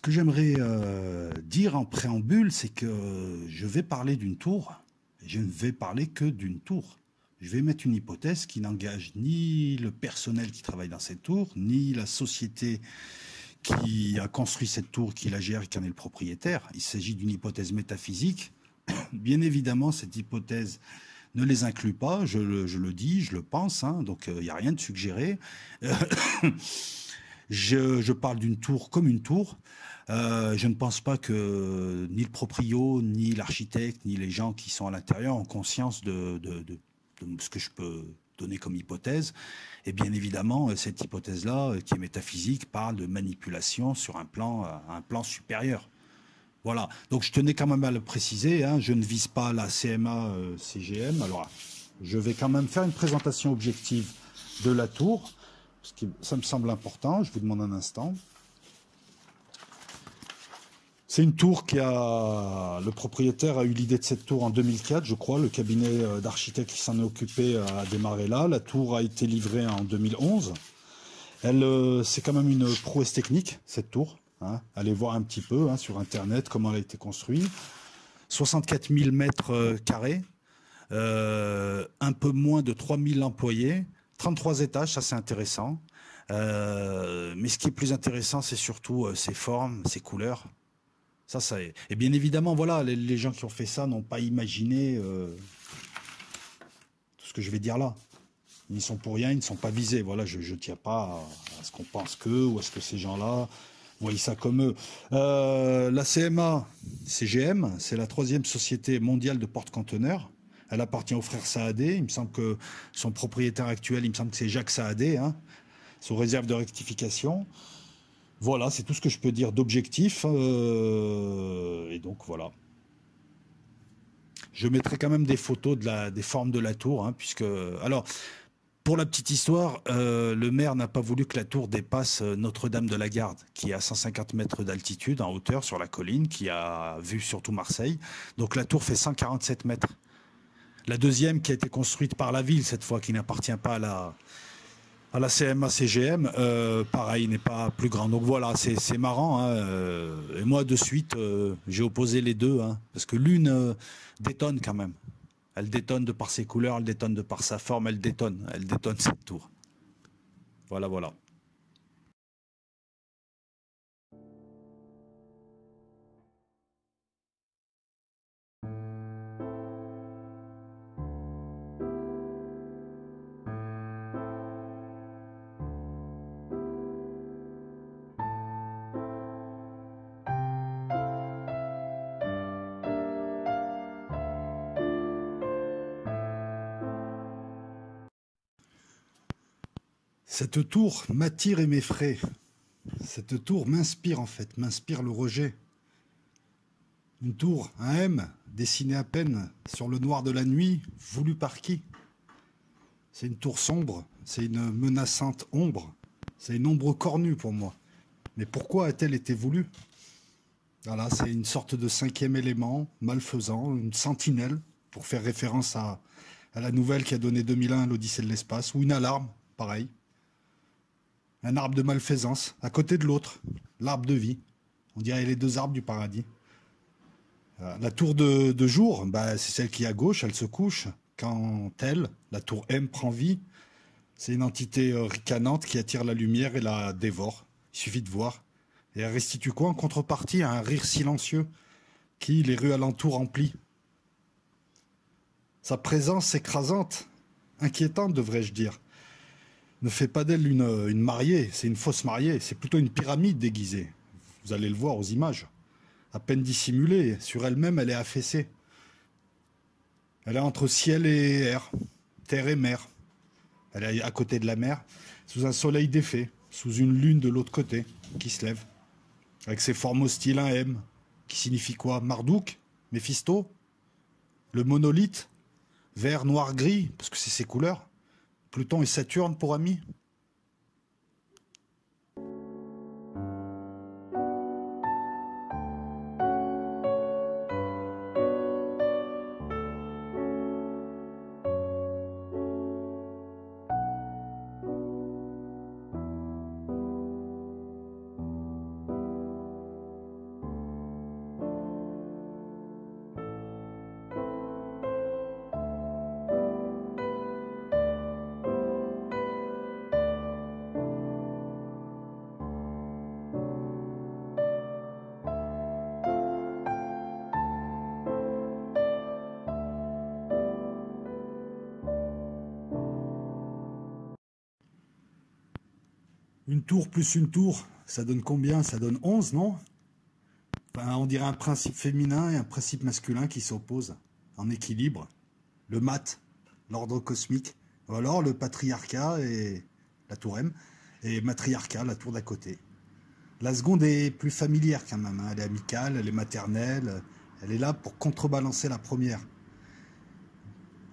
Ce que j'aimerais euh, dire en préambule, c'est que je vais parler d'une tour. Je ne vais parler que d'une tour. Je vais mettre une hypothèse qui n'engage ni le personnel qui travaille dans cette tour, ni la société qui a construit cette tour, qui la gère, qui en est le propriétaire. Il s'agit d'une hypothèse métaphysique. Bien évidemment, cette hypothèse ne les inclut pas, je le, dis, je le pense, hein, donc il euh, n'y a rien de suggéré. je, parle d'une tour comme une tour. Euh, je ne pense pas que ni le proprio, ni l'architecte, ni les gens qui sont à l'intérieur ont conscience de, ce que je peux donner comme hypothèse. Et bien évidemment, cette hypothèse-là, qui est métaphysique, parle de manipulation sur un plan, un plan supérieur. Voilà. Donc je tenais quand même à le préciser. Hein. je ne vise pas la CMA euh, CGM. Alors, je vais quand même faire une présentation objective de la tour, parce que ça me semble important. Je vous demande un instant. C'est une tour qui a. Le propriétaire a eu l'idée de cette tour en 2004, je crois. Le cabinet euh, d'architectes qui s'en est occupé a démarré là. La tour a été livrée en 2011. Elle, euh, c'est quand même une prouesse technique, cette tour. Hein. Allez voir un petit peu hein, sur Internet comment elle a été construite. 64 000 mètres euh, carrés, un peu moins de 3 000 employés, 33 étages, ça c'est intéressant. mais ce qui est plus intéressant, c'est surtout ses formes, ses couleurs. Et bien évidemment, voilà, les, gens qui ont fait ça n'ont pas imaginé euh, tout ce que je vais dire là. Ils n'y sont pour rien, ils ne sont pas visés. Voilà, je ne tiens pas à, ce qu'on pense qu'eux ou à ce que ces gens-là voient ça comme eux. Euh, la CMA, CGM, c'est la troisième société mondiale de porte-conteneurs. Elle appartient au frère Saadé. Il me semble que son propriétaire actuel, il me semble que c'est Jacques Saadé, hein, sous réserve de rectification. Voilà, c'est tout ce que je peux dire d'objectif. Euh, et donc voilà. Je mettrai quand même des photos des formes de la tour, hein, puisque alors pour la petite histoire, euh, le maire n'a pas voulu que la tour dépasse euh, Notre-Dame de la Garde, qui est à 150 mètres d'altitude en hauteur sur la colline, qui a vu surtout Marseille. Donc la tour fait 147 mètres. La deuxième qui a été construite par la ville cette fois, qui n'appartient pas à la, à la CMA CGM, euh, pareil, n'est pas plus grand. Donc voilà, c'est marrant. Hein, euh, et moi, de suite, euh, j'ai opposé les deux, hein, parce que l'une détonne quand même. Elle détonne de par ses couleurs, elle détonne de par sa forme, elle détonne. Elle détonne cette tour. Voilà, voilà. Cette tour m'attire et m'effraie. Cette tour m'inspire en fait, m'inspire le rejet. Une tour, un M, dessiné à peine sur le noir de la nuit, voulu par qui? C'est une tour sombre, c'est une menaçante ombre, c'est une ombre cornue pour moi. Mais pourquoi a-t-elle été voulue? Voilà, c'est une sorte de cinquième élément, malfaisant, une sentinelle, pour faire référence à, à la nouvelle qui a donné 2001 l'Odyssée de l'espace, ou une alarme, pareil un arbre de malfaisance, à côté de l'autre, l'arbre de vie. On dirait les deux arbres du paradis. Euh, la tour de, jour, bah, c'est celle qui est à gauche, elle se couche. Quand elle, la tour M, prend vie, c'est une entité euh, ricanante qui attire la lumière et la dévore. Il suffit de voir. Et elle restitue quoi en contrepartie Un rire silencieux qui les rues alentour emplissent. Sa présence écrasante, inquiétante devrais-je dire, ne fait pas d'elle une, mariée, c'est une fausse mariée, c'est plutôt une pyramide déguisée. Vous allez le voir aux images. À peine dissimulée, sur elle-même, elle est affaissée. Elle est entre ciel et air, terre et mer. Elle est à côté de la mer, sous un soleil défait, sous une lune de l'autre côté, qui se lève. Avec ses formes hostiles un M, qui signifie quoi? Marduk? Méphisto? Le monolithe? Vert, noir, gris, parce que c'est ses couleurs Pluton et Saturne pour amis? Une tour plus une tour, ça donne combien? Ça donne 11, non? On dirait un principe féminin et un principe masculin qui s'opposent en équilibre. Le mat, l'ordre cosmique, ou alors le patriarcat et la tour M, et matriarcat, la tour d'à côté. La seconde est plus familière quand même, hein. elle est amicale, elle est maternelle, elle est là pour contrebalancer la première.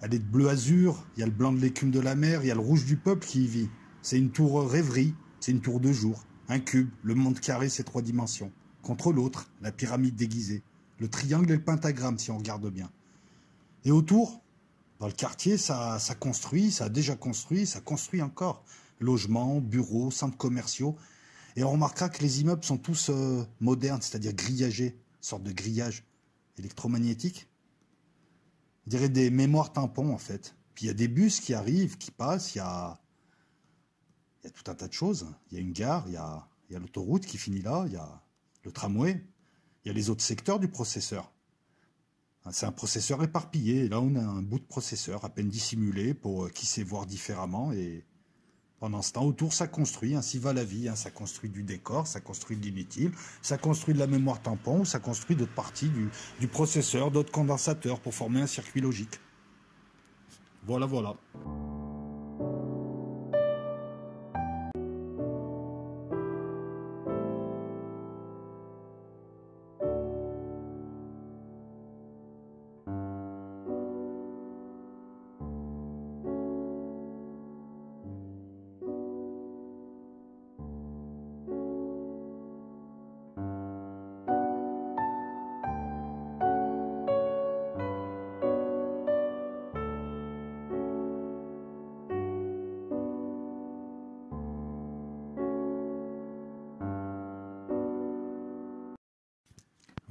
Elle est de bleu azur, il y a le blanc de l'écume de la mer, il y a le rouge du peuple qui y vit. C'est une tour rêverie, c'est une tour de jour, un cube, le monde carré, ses trois dimensions. Contre l'autre, la pyramide déguisée, le triangle et le pentagramme si on regarde bien. Et autour, dans le quartier, ça, ça construit, ça a déjà construit, ça construit encore. Logements, bureaux, centres commerciaux. Et on remarquera que les immeubles sont tous euh, modernes, c'est-à-dire grillagés, sorte de grillage électromagnétique. On dirait des mémoires tampons en fait. Puis il y a des bus qui arrivent, qui passent, il y a, il y a tout un tas de choses. Il y a une gare, il y a, l'autoroute qui finit là, il y a le tramway, il y a les autres secteurs du processeur. C'est un processeur éparpillé. Là, on a un bout de processeur à peine dissimulé pour euh, qui sait voir différemment et pendant ce temps, autour, ça construit, ainsi va la vie. Hein. Ça construit du décor, ça construit de l'inutile, ça construit de la mémoire tampon, ça construit d'autres parties du processeur, d'autres condensateurs pour former un circuit logique. Voilà, voilà.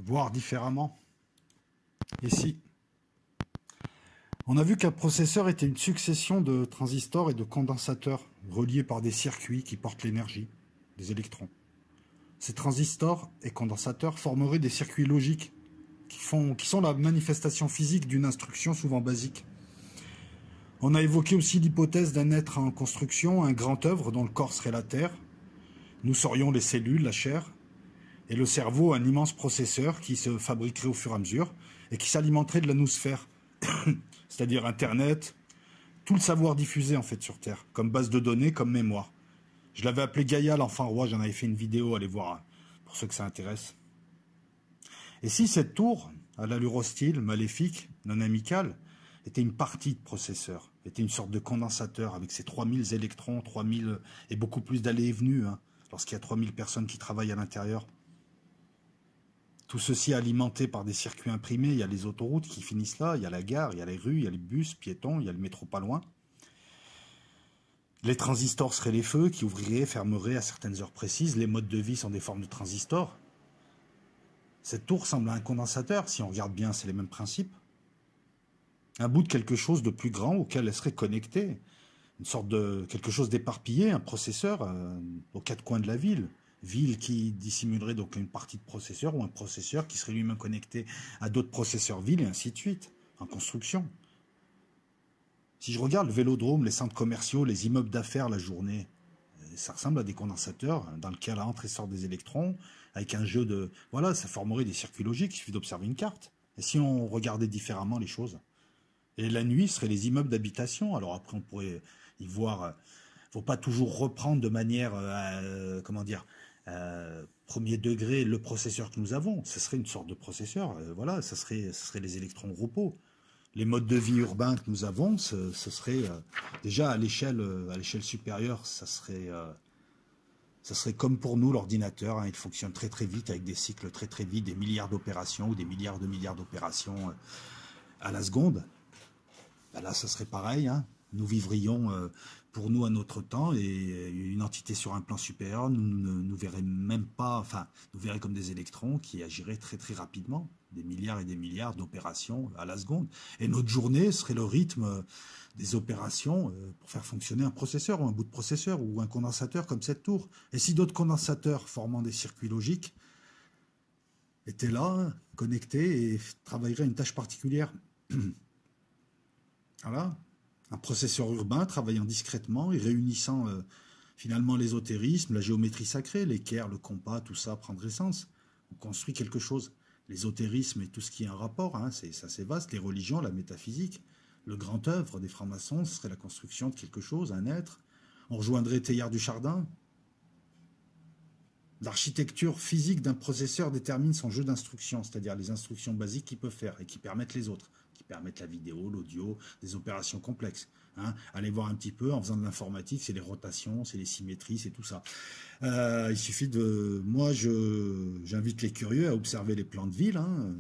Voir différemment. Ici, on a vu qu'un processeur était une succession de transistors et de condensateurs reliés par des circuits qui portent l'énergie, des électrons. Ces transistors et condensateurs formeraient des circuits logiques qui, qui sont la manifestation physique d'une instruction souvent basique. On a évoqué aussi l'hypothèse d'un être en construction, un grand œuvre dont le corps serait la Terre. Nous serions les cellules, la chair, et le cerveau, un immense processeur qui se fabriquerait au fur et à mesure et qui s'alimenterait de la noosphère, c'est-à-dire Internet, tout le savoir diffusé en fait sur Terre, comme base de données, comme mémoire. Je l'avais appelé Gaïa, l'enfant roi, j'en avais fait une vidéo, allez voir hein, pour ceux que ça intéresse. Et si cette tour, à l'allure hostile, maléfique, non amicale, était une partie de processeur, était une sorte de condensateur avec ses 3000 électrons, 3000 et beaucoup plus d'allées et venues, hein, lorsqu'il y a 3000 personnes qui travaillent à l'intérieur, tout ceci alimenté par des circuits imprimés. Il y a les autoroutes qui finissent là, il y a la gare, il y a les rues, il y a les bus, piétons, il y a le métro pas loin. Les transistors seraient les feux qui ouvriraient, fermeraient à certaines heures précises. Les modes de vie sont des formes de transistors. Cette tour ressemble à un condensateur. Si on regarde bien, c'est les mêmes principes. Un bout de quelque chose de plus grand auquel elle serait connectée. Une sorte de quelque chose d'éparpillé, un processeur euh, aux quatre coins de la ville ville qui dissimulerait donc une partie de processeur ou un processeur qui serait lui-même connecté à d'autres processeurs villes et ainsi de suite, en construction. Si je regarde le vélodrome, les centres commerciaux, les immeubles d'affaires la journée, euh, ça ressemble à des condensateurs dans lequel entre et sort des électrons, avec un jeu de... Voilà, ça formerait des circuits logiques, il suffit d'observer une carte. Et si on regardait différemment les choses? Et la nuit, ce serait les immeubles d'habitation. Alors après, on pourrait y voir... Il euh, ne faut pas toujours reprendre de manière... Euh, comment dire euh, premier degré le processeur que nous avons. Ce serait une sorte de processeur. Euh, voilà, ce serait, serait les électrons repos. Les modes de vie urbains que nous avons, ce, serait euh, déjà à l'échelle à l'échelle supérieure, ça serait ça serait comme pour nous l'ordinateur. Hein. il fonctionne très très vite avec des cycles très très vite, des milliards d'opérations ou des milliards de milliards d'opérations à la seconde. Ben là, ça serait pareil. Hein. Nous vivrions pour nous à notre temps et une entité sur un plan supérieur nous ne nous, verrait même pas, enfin, nous verrait comme des électrons qui agiraient très très rapidement, des milliards et des milliards d'opérations à la seconde. Et notre journée serait le rythme des opérations euh, pour faire fonctionner un processeur ou un bout de processeur ou un condensateur comme cette tour. Et si d'autres condensateurs formant des circuits logiques étaient là, connectés et travailleraient une tâche particulière. voilà, un processeur urbain travaillant discrètement et réunissant euh, Finalement, l'ésotérisme, la géométrie sacrée, l'équerre, le compas, tout ça prendrait sens. On construit quelque chose. L'ésotérisme et tout ce qui est un rapport, hein, c'est c'est vaste. Les religions, la métaphysique, le grand œuvre des francs-maçons, ce serait la construction de quelque chose, un être. On rejoindrait Teilhard du Chardin. L'architecture physique d'un processeur détermine son jeu d'instructions, c'est-à-dire les instructions basiques qu'il peut faire et qui permettent les autres, permettent la vidéo, l'audio, des opérations complexes. Hein. Allez voir un petit peu en faisant de l'informatique, c'est les rotations, c'est les symétries, c'est tout ça. Euh, il suffit de. Moi, j'invite les curieux à observer les plans de ville. Hein.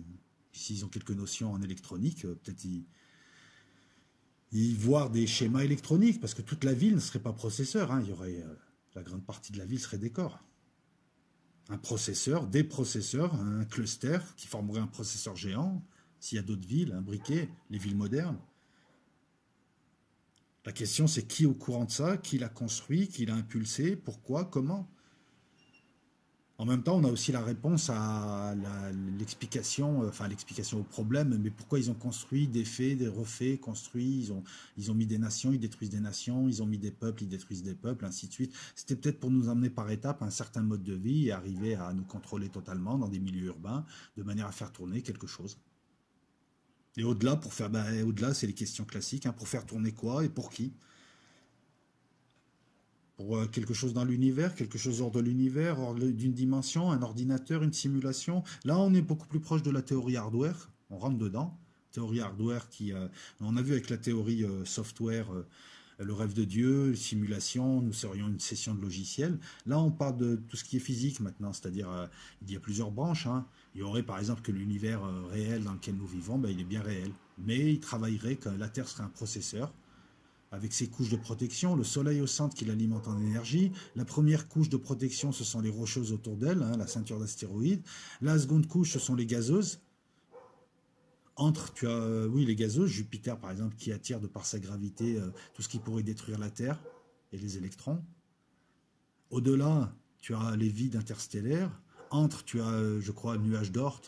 S'ils ont quelques notions en électronique, euh, peut-être ils, ils voir des schémas électroniques, parce que toute la ville ne serait pas processeur. Hein. Il y aurait euh, la grande partie de la ville serait des corps. Un processeur, des processeurs, un cluster qui formerait un processeur géant. S'il y a d'autres villes, un briquet, les villes modernes. La question, c'est qui est au courant de ça, qui l'a construit, qui l'a impulsé, pourquoi, comment? En même temps, on a aussi la réponse à l'explication, euh, enfin l'explication au problème, mais pourquoi ils ont construit des faits, des refaits, construit, ils ont, ils ont mis des nations, ils détruisent des nations, ils ont mis des peuples, ils détruisent des peuples, ainsi de suite. C'était peut-être pour nous emmener par étapes à un certain mode de vie et arriver à nous contrôler totalement dans des milieux urbains, de manière à faire tourner quelque chose. Et au-delà, pour faire, ben, au-delà, c'est les questions classiques. Hein, pour faire tourner quoi et pour qui? Pour euh, quelque chose dans l'univers, quelque chose hors de l'univers, hors d'une dimension, un ordinateur, une simulation? Là, on est beaucoup plus proche de la théorie hardware. On rentre dedans. Théorie hardware qui, euh, on a vu avec la théorie euh, software le rêve de Dieu, simulation, nous serions une session de logiciel. Là, on parle de tout ce qui est physique maintenant, c'est-à-dire il y a plusieurs branches. Hein. Il y aurait par exemple que l'univers euh, réel dans lequel nous vivons, ben, il est bien réel. Mais il travaillerait que la Terre serait un processeur avec ses couches de protection, le Soleil au centre qui l'alimente en énergie. La première couche de protection, ce sont les rocheuses autour d'elle, hein, la ceinture d'astéroïdes. La seconde couche, ce sont les gazeuses. Entre, tu as, euh, oui, les gazeuses, Jupiter par exemple, qui attire de par sa gravité euh, tout ce qui pourrait détruire la Terre et les électrons. Au-delà, tu as les vides interstellaires. Entre, tu as, euh, je crois, un nuage d'Ort.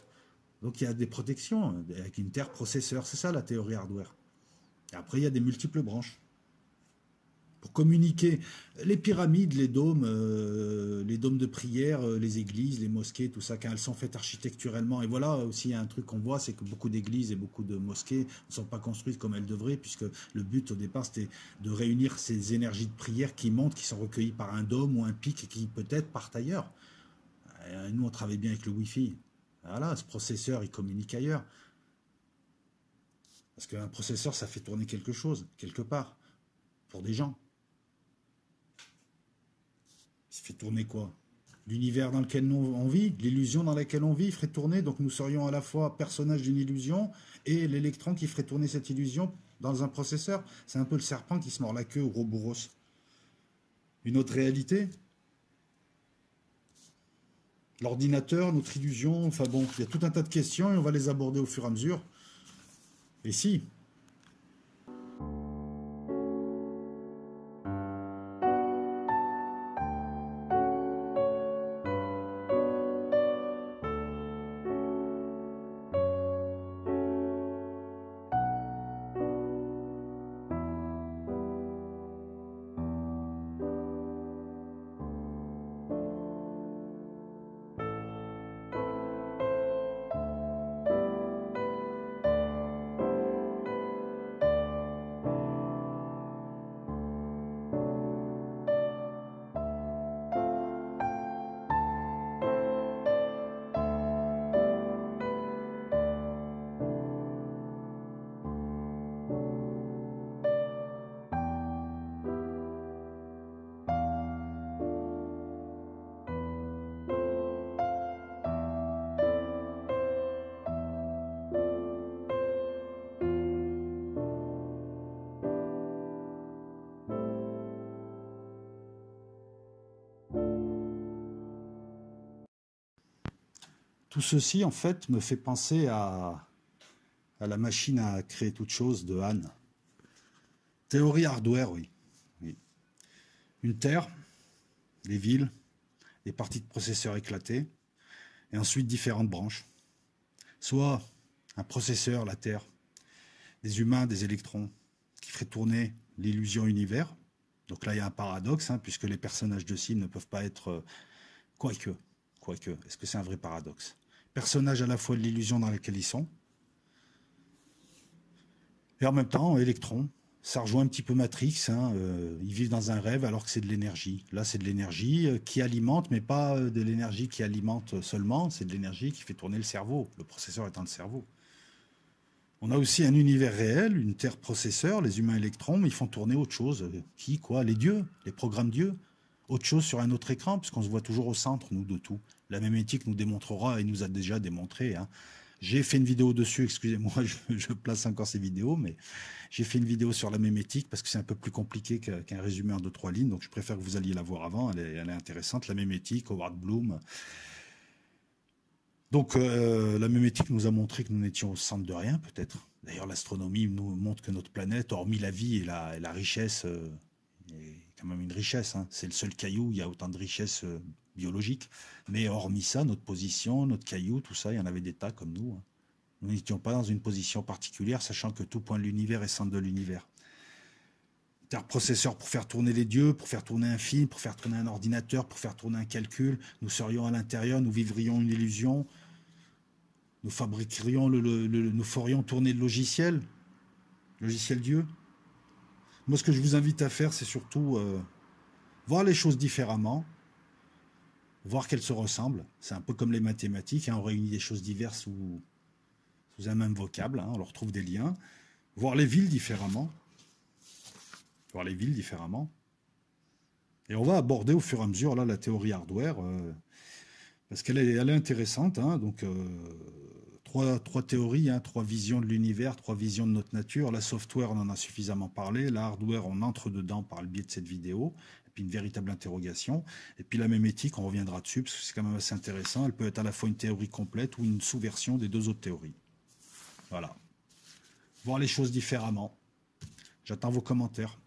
Donc il y a des protections avec une terre processeur. C'est ça la théorie hardware. Après, il y a des multiples branches. Pour communiquer, les pyramides, les dômes, euh, les dômes de prière, les églises, les mosquées, tout ça, quand elles sont faites architecturellement. Et voilà aussi un truc qu'on voit, c'est que beaucoup d'églises et beaucoup de mosquées ne sont pas construites comme elles devraient, puisque le but au départ c'était de réunir ces énergies de prière qui montent, qui sont recueillies par un dôme ou un pic et qui peut-être partent ailleurs. Euh, nous, on travaille bien avec le Wi-Fi. Voilà, ce processeur, il communique ailleurs. Parce qu'un processeur, ça fait tourner quelque chose, quelque part, pour des gens. Ça fait tourner quoi? L'univers dans lequel on vit, l'illusion dans laquelle on vit, ferait tourner. Donc nous serions à la fois personnage d'une illusion et l'électron qui ferait tourner cette illusion dans un processeur. C'est un peu le serpent qui se mord la queue au gros bourros. Une autre réalité, l'ordinateur, notre illusion, enfin bon, il y a tout un tas de questions et on va les aborder au fur et à mesure. Et si, Tout ceci, en fait, me fait penser à, la machine à créer toute chose de Anne. Théorie hardware, oui. Une terre, des villes, des parties de processeurs éclatés, et ensuite différentes branches. Soit un processeur, la Terre, des humains, des électrons, qui ferait tourner l'illusion univers, Donc là, il y a un paradoxe, hein, puisque les personnages de Sim ne peuvent pas être... Euh, quoique, quoique, est-ce que c'est un vrai paradoxe? Personnages à la fois de l'illusion dans laquelle ils sont, et en même temps, électrons, ça rejoint un petit peu Matrix. Hein, euh, ils vivent dans un rêve alors que c'est de l'énergie. Là, c'est de l'énergie euh, qui alimente, mais pas euh, de l'énergie qui alimente seulement. C'est de l'énergie qui fait tourner le cerveau. Le processeur étant le cerveau. On a aussi un univers réel, une terre processeur, les humains électrons, ils font tourner autre chose. Qui, quoi Les dieux, les programmes dieux. Autre chose sur un autre écran, puisqu'on se voit toujours au centre, nous, de tout. La même nous démontrera et nous a déjà démontré hein, j'ai fait une vidéo dessus, excusez-moi, je, place encore ces vidéos, mais j'ai fait une vidéo sur la mémétique parce que c'est un peu plus compliqué qu'un résumé en deux, trois lignes, donc je préfère que vous alliez la voir avant, elle est, intéressante, la mémétique, Howard Bloom. Donc euh, la mémétique nous a montré que nous n'étions au centre de rien, peut-être. D'ailleurs, l'astronomie nous montre que notre planète, hormis la vie et la, richesse, euh, est quand même une richesse. Hein. C'est le seul caillou il y a autant de richesse euh, biologique. Mais hormis ça, notre position, notre caillou, tout ça, il y en avait des tas comme nous. Hein. Nous n'étions pas dans une position particulière, sachant que tout point de l'univers est centre de l'univers. Terre processeur pour faire tourner les dieux, pour faire tourner un film, pour faire tourner un ordinateur, pour faire tourner un calcul. Nous serions à l'intérieur, nous vivrions une illusion. Nous fabriquerions, nous ferions tourner le logiciel, logiciel Dieu. Moi, ce que je vous invite à faire, c'est surtout euh, voir les choses différemment, voir qu'elles se ressemblent. C'est un peu comme les mathématiques, hein, on réunit des choses diverses sous, sous un même vocable, hein, on leur retrouve des liens. Voir les villes différemment. Voir les villes différemment. Et on va aborder au fur et à mesure là, la théorie hardware, euh, parce qu'elle est, elle est intéressante. Hein, donc, euh, trois, trois théories, trois visions de l'univers, trois visions de notre nature. La software, on en a suffisamment parlé. La hardware, on entre dedans par le biais de cette vidéo une véritable interrogation. Et puis la même éthique, on reviendra dessus, parce que c'est quand même assez intéressant. Elle peut être à la fois une théorie complète ou une sous-version des deux autres théories. Voilà. Voir les choses différemment. J'attends vos commentaires.